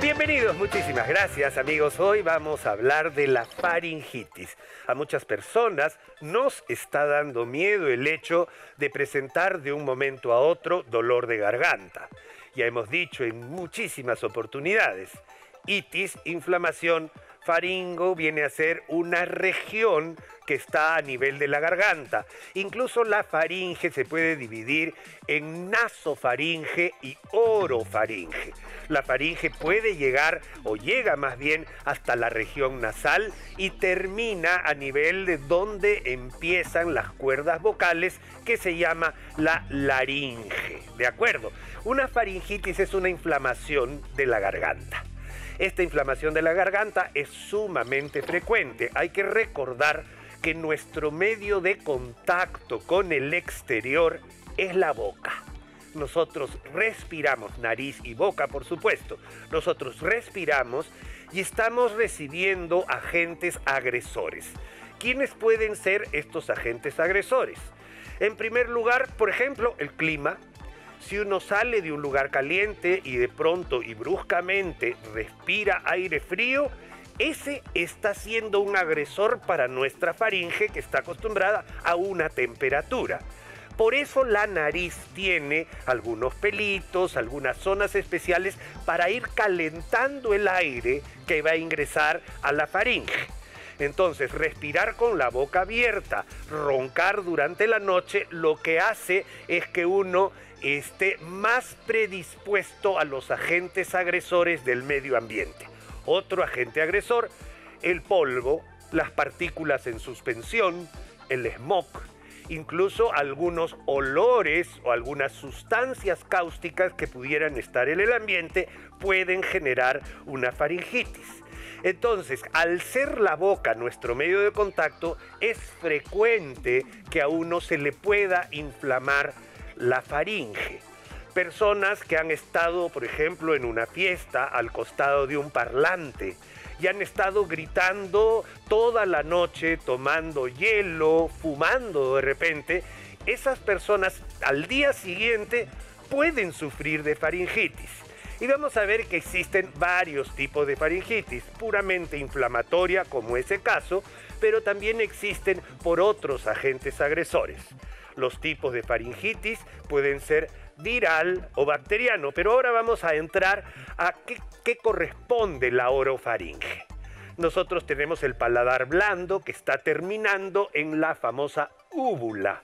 Bienvenidos, muchísimas gracias amigos. Hoy vamos a hablar de la faringitis. A muchas personas nos está dando miedo el hecho de presentar de un momento a otro dolor de garganta. Ya hemos dicho en muchísimas oportunidades, itis, inflamación, faringo viene a ser una región que está a nivel de la garganta. Incluso la faringe se puede dividir en nasofaringe y orofaringe. La faringe puede llegar o llega más bien hasta la región nasal y termina a nivel de donde empiezan las cuerdas vocales que se llama la laringe. ¿De acuerdo? Una faringitis es una inflamación de la garganta. Esta inflamación de la garganta es sumamente frecuente. Hay que recordar que nuestro medio de contacto con el exterior es la boca. Nosotros respiramos, nariz y boca por supuesto, nosotros respiramos y estamos recibiendo agentes agresores. ¿Quiénes pueden ser estos agentes agresores? En primer lugar, por ejemplo, el clima. Si uno sale de un lugar caliente y de pronto y bruscamente respira aire frío, ese está siendo un agresor para nuestra faringe que está acostumbrada a una temperatura. Por eso la nariz tiene algunos pelitos, algunas zonas especiales para ir calentando el aire que va a ingresar a la faringe. Entonces, respirar con la boca abierta, roncar durante la noche, lo que hace es que uno esté más predispuesto a los agentes agresores del medio ambiente. Otro agente agresor, el polvo, las partículas en suspensión, el smog, incluso algunos olores o algunas sustancias cáusticas que pudieran estar en el ambiente pueden generar una faringitis. Entonces, al ser la boca nuestro medio de contacto, es frecuente que a uno se le pueda inflamar la faringe personas que han estado, por ejemplo, en una fiesta al costado de un parlante y han estado gritando toda la noche, tomando hielo, fumando de repente, esas personas al día siguiente pueden sufrir de faringitis. Y vamos a ver que existen varios tipos de faringitis, puramente inflamatoria como ese caso, pero también existen por otros agentes agresores. Los tipos de faringitis pueden ser viral o bacteriano, pero ahora vamos a entrar a qué, corresponde la orofaringe. Nosotros tenemos el paladar blando que está terminando en la famosa úvula.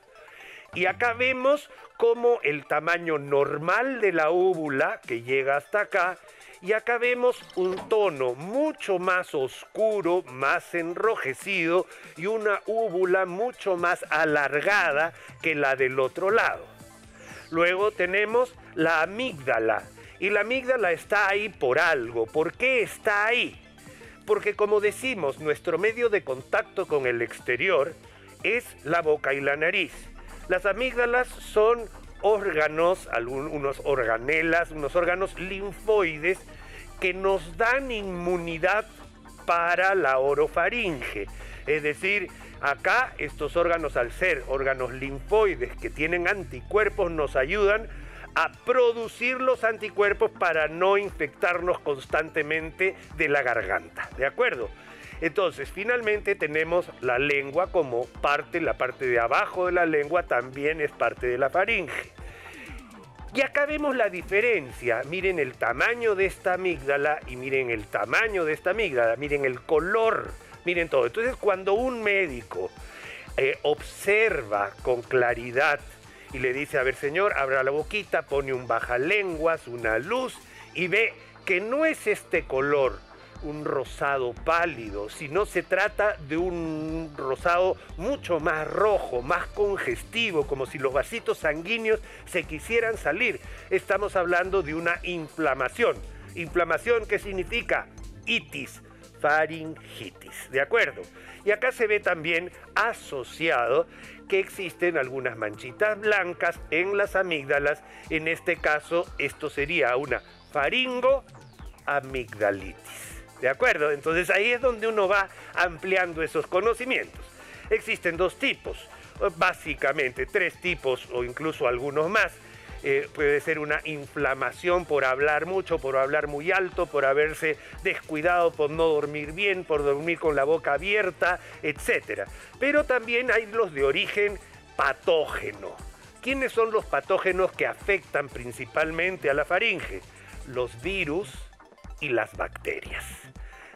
Y acá vemos como el tamaño normal de la úvula, que llega hasta acá, y acá vemos un tono mucho más oscuro, más enrojecido y una úvula mucho más alargada que la del otro lado. Luego tenemos la amígdala. Y la amígdala está ahí por algo. ¿Por qué está ahí? Porque como decimos, nuestro medio de contacto con el exterior es la boca y la nariz. Las amígdalas son órganos, unos organelas, unos órganos linfoides que nos dan inmunidad para la orofaringe. Es decir, acá estos órganos al ser órganos linfoides que tienen anticuerpos nos ayudan a producir los anticuerpos para no infectarnos constantemente de la garganta. ¿De acuerdo? Entonces, finalmente tenemos la lengua como parte, la parte de abajo de la lengua también es parte de la faringe. Y acá vemos la diferencia. Miren el tamaño de esta amígdala y miren el tamaño de esta amígdala. Miren el color. Miren todo. Entonces cuando un médico eh, observa con claridad y le dice, a ver señor, abra la boquita, pone un bajalenguas, una luz y ve que no es este color un rosado pálido, sino se trata de un rosado mucho más rojo, más congestivo, como si los vasitos sanguíneos se quisieran salir. Estamos hablando de una inflamación. Inflamación que significa itis, faringitis, ¿de acuerdo? Y acá se ve también asociado que existen algunas manchitas blancas en las amígdalas. En este caso, esto sería una faringo amigdalitis. ¿De acuerdo? Entonces ahí es donde uno va ampliando esos conocimientos. Existen dos tipos, básicamente tres tipos o incluso algunos más. eh, puede ser una inflamación por hablar mucho, por hablar muy alto, por haberse descuidado, por no dormir bien, por dormir con la boca abierta, etc. Pero también hay los de origen patógeno. ¿Quiénes son los patógenos que afectan principalmente a la faringe? Los virus y las bacterias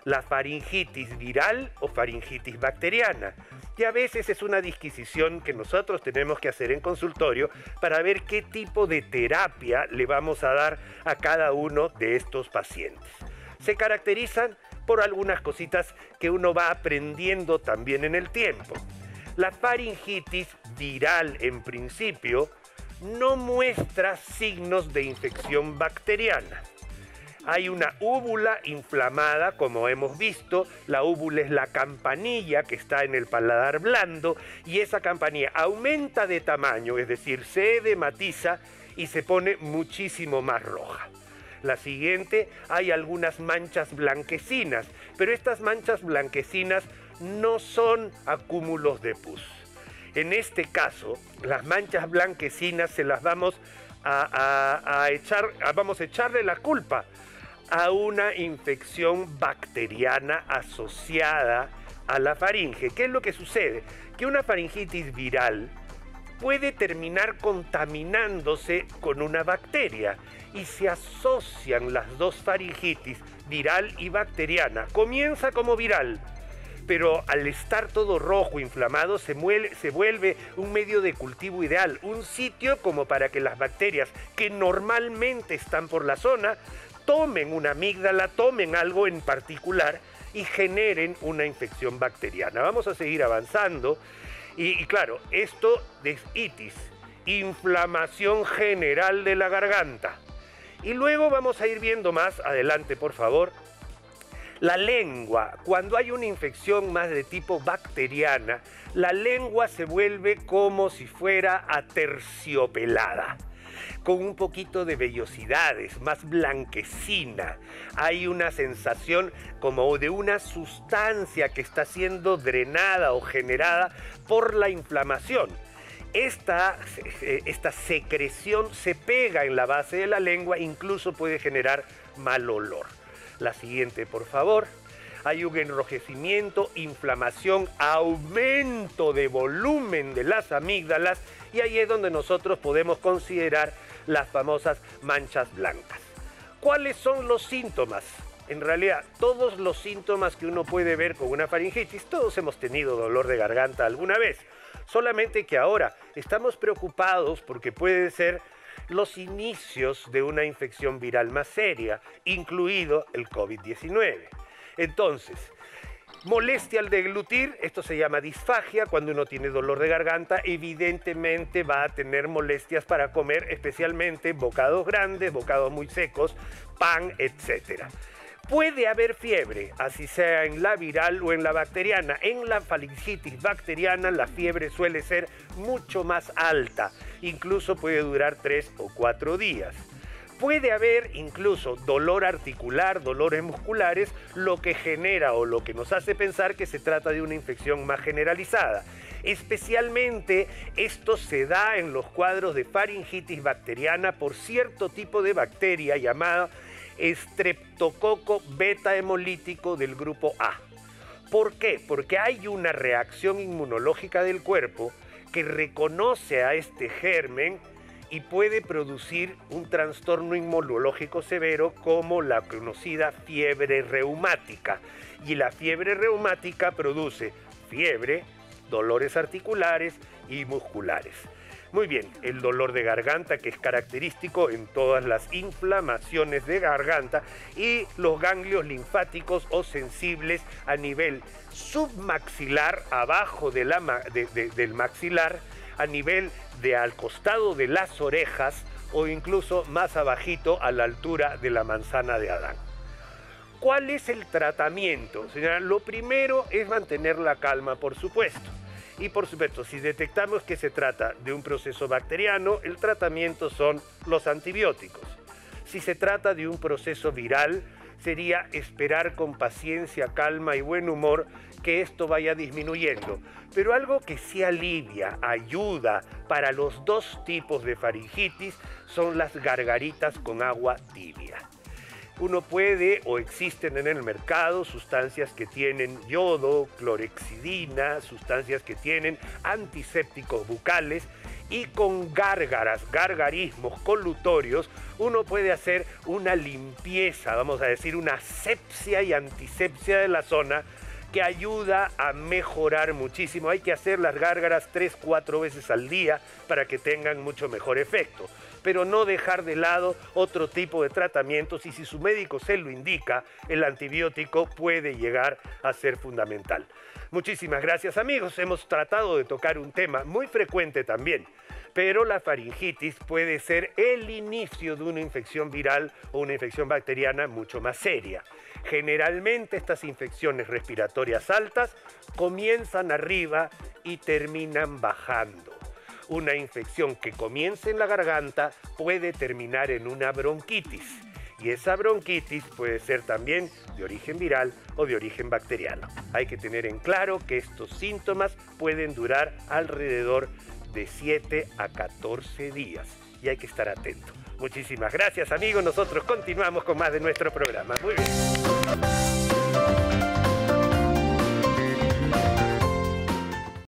la faringitis viral o faringitis bacteriana. Y a veces es una disquisición que nosotros tenemos que hacer en consultorio para ver qué tipo de terapia le vamos a dar a cada uno de estos pacientes. Se caracterizan por algunas cositas que uno va aprendiendo también en el tiempo. La faringitis viral en principio no muestra signos de infección bacteriana hay una úvula inflamada, como hemos visto. La úvula es la campanilla que está en el paladar blando y esa campanilla aumenta de tamaño, es decir, se edematiza y se pone muchísimo más roja. La siguiente, hay algunas manchas blanquecinas, pero estas manchas blanquecinas no son acúmulos de pus. En este caso, las manchas blanquecinas se las vamos a, echar, vamos a echarle la culpa a una infección bacteriana asociada a la faringe. ¿Qué es lo que sucede? Que una faringitis viral puede terminar contaminándose con una bacteria y se asocian las dos faringitis, viral y bacteriana. Comienza como viral, pero al estar todo rojo, inflamado, se, se, vuelve un medio de cultivo ideal, un sitio como para que las bacterias que normalmente están por la zona tomen una amígdala, tomen algo en particular y generen una infección bacteriana. Vamos a seguir avanzando. Y, claro, esto es itis, inflamación general de la garganta. Y luego vamos a ir viendo más adelante, por favor, la lengua. Cuando hay una infección más de tipo bacteriana, la lengua se vuelve como si fuera aterciopelada con un poquito de vellosidades, más blanquecina. Hay una sensación como de una sustancia que está siendo drenada o generada por la inflamación. Esta, esta, secreción se pega en la base de la lengua, incluso puede generar mal olor. La siguiente, por favor. Hay un enrojecimiento, inflamación, aumento de volumen de las amígdalas y ahí es donde nosotros podemos considerar las famosas manchas blancas. ¿Cuáles son los síntomas? En realidad, todos los síntomas que uno puede ver con una faringitis, todos hemos tenido dolor de garganta alguna vez. Solamente que ahora estamos preocupados porque puede ser los inicios de una infección viral más seria, incluido el COVID-19. Entonces, Molestia al deglutir, esto se llama disfagia, cuando uno tiene dolor de garganta, evidentemente va a tener molestias para comer, especialmente bocados grandes, bocados muy secos, pan, etc. Puede haber fiebre, así sea en la viral o en la bacteriana. En la faringitis bacteriana la fiebre suele ser mucho más alta, incluso puede durar tres o cuatro días. Puede haber incluso dolor articular, dolores musculares, lo que genera o lo que nos hace pensar que se trata de una infección más generalizada. Especialmente esto se da en los cuadros de faringitis bacteriana por cierto tipo de bacteria llamada estreptococo beta hemolítico del grupo A. ¿Por qué? Porque hay una reacción inmunológica del cuerpo que reconoce a este germen y puede producir un trastorno inmunológico severo como la conocida fiebre reumática. Y la fiebre reumática produce fiebre, dolores articulares y musculares. Muy bien, el dolor de garganta que es característico en todas las inflamaciones de garganta y los ganglios linfáticos o sensibles a nivel submaxilar, abajo del maxilar, a nivel de al costado de las orejas o incluso más abajito a la altura de la manzana de Adán. ¿Cuál es el tratamiento? Señora, lo primero es mantener la calma, por supuesto. Y por supuesto, si detectamos que se trata de un proceso bacteriano, el tratamiento son los antibióticos. Si se trata de un proceso viral, sería esperar con paciencia, calma y buen humor que esto vaya disminuyendo. Pero algo que sí alivia, ayuda para los dos tipos de faringitis son las gargaritas con agua tibia uno puede o existen en el mercado sustancias que tienen yodo, clorexidina, sustancias que tienen antisépticos bucales y con gárgaras, gargarismos colutorios, uno puede hacer una limpieza, vamos a decir, una sepsia y antisepsia de la zona que ayuda a mejorar muchísimo. Hay que hacer las gárgaras 3-4 veces al día para que tengan mucho mejor efecto pero no dejar de lado otro tipo de tratamientos y si su médico se lo indica, el antibiótico puede llegar a ser fundamental. Muchísimas gracias amigos, hemos tratado de tocar un tema muy frecuente también, pero la faringitis puede ser el inicio de una infección viral o una infección bacteriana mucho más seria. Generalmente estas infecciones respiratorias altas comienzan arriba y terminan bajando una infección que comienza en la garganta puede terminar en una bronquitis. Y esa bronquitis puede ser también de origen viral o de origen bacteriano. Hay que tener en claro que estos síntomas pueden durar alrededor de 7 a 14 días y hay que estar atento. Muchísimas gracias amigos, nosotros continuamos con más de nuestro programa. Muy bien.